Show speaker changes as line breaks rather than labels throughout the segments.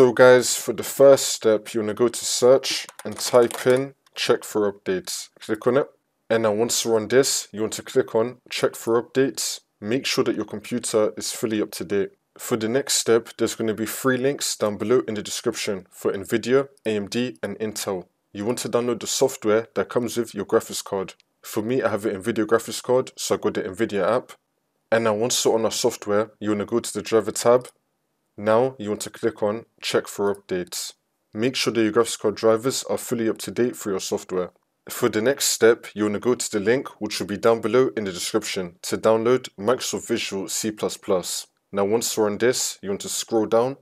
So guys, for the first step, you want to go to search and type in check for updates. Click on it. And now once you're on this, you want to click on check for updates. Make sure that your computer is fully up to date. For the next step, there's going to be three links down below in the description for NVIDIA, AMD and Intel. You want to download the software that comes with your graphics card. For me, I have an NVIDIA graphics card, so I got the NVIDIA app. And now once you're on our software, you want to go to the driver tab. Now you want to click on check for updates. Make sure that your graphics card drivers are fully up to date for your software. For the next step, you want to go to the link which will be down below in the description to download Microsoft Visual C++. Now once you're on this, you want to scroll down.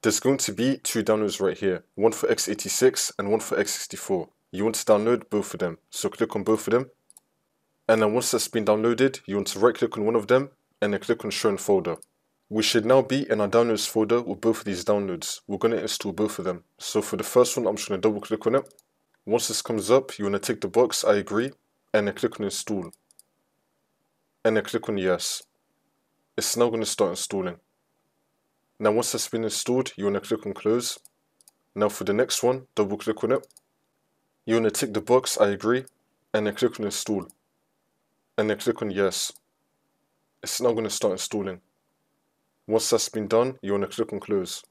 There's going to be two downloads right here, one for x86 and one for x64. You want to download both of them, so click on both of them. And then once that's been downloaded, you want to right click on one of them and then click on show in folder. We should now be in our downloads folder with both of these downloads. We're going to install both of them. So for the first one, I'm just going to double click on it. Once this comes up, you want to tick the box, I agree, and then click on install. And then click on yes. It's now going to start installing. Now once that's been installed, you want to click on close. Now for the next one, double click on it. You want to tick the box, I agree, and then click on install. And then click on yes. It's now going to start installing. Once that's been done, you want to click on close.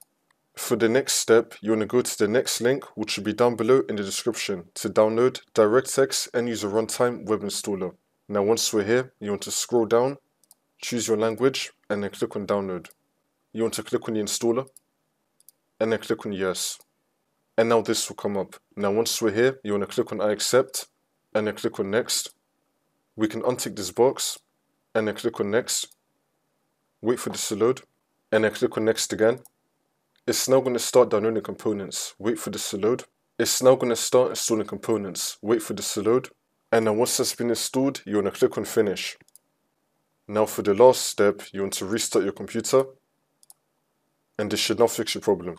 For the next step, you want to go to the next link, which will be down below in the description, to download DirectX End-User Runtime Web Installer. Now once we're here, you want to scroll down, choose your language, and then click on download. You want to click on the installer, and then click on yes. And now this will come up. Now once we're here, you want to click on I accept, and then click on next. We can untick this box, and then click on next wait for this to load, and then click on next again. It's now going to start downloading components, wait for this to load. It's now going to start installing components, wait for this to load. And then once that's been installed, you want to click on finish. Now for the last step, you want to restart your computer, and this should now fix your problem.